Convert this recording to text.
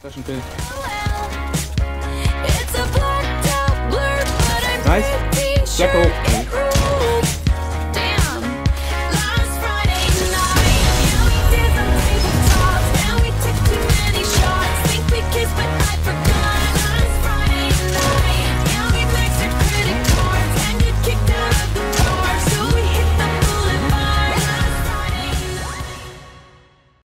Session two. Nice.